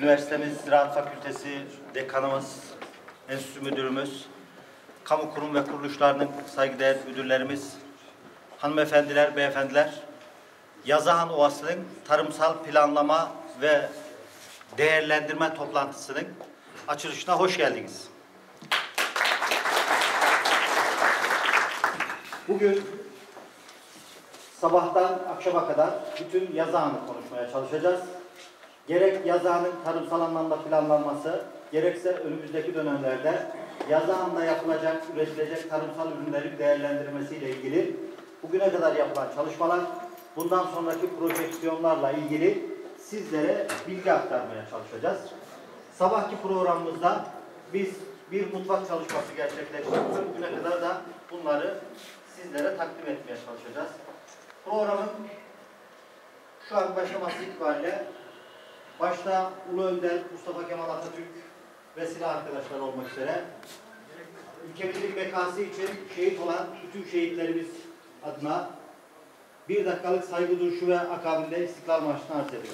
Üniversitemiz Ziraat Fakültesi Dekanımız, Enstitü Müdürümüz, kamu kurum ve kuruluşlarının saygıdeğer müdürlerimiz, hanımefendiler, beyefendiler, Yazahan Ovası'nın tarımsal planlama ve değerlendirme toplantısının açılışına hoş geldiniz. Bugün sabahtan akşama kadar bütün Yazahan'ı konuşmaya çalışacağız. Gerek Yazahan'ın tarımsal anlamda planlanması, gerekse önümüzdeki dönemlerde Yazahan'da yapılacak, üretilecek tarımsal ürünlerin değerlendirmesiyle ilgili bugüne kadar yapılan çalışmalar, bundan sonraki projeksiyonlarla ilgili sizlere bilgi aktarmaya çalışacağız. Sabahki programımızda biz bir mutfak çalışması gerçekleştirdik. Bugüne kadar da bunları sizlere takdim etmeye çalışacağız. Programın şu an başlaması itibariyle başta Ulu Önder Mustafa Kemal Atatürk ve silah arkadaşlar olmak üzere ülkemizin bekası için şehit olan bütün şehitlerimiz adına bir dakikalık saygı duruşu ve akabinde İstiklal Marşı'nı arz ediyoruz.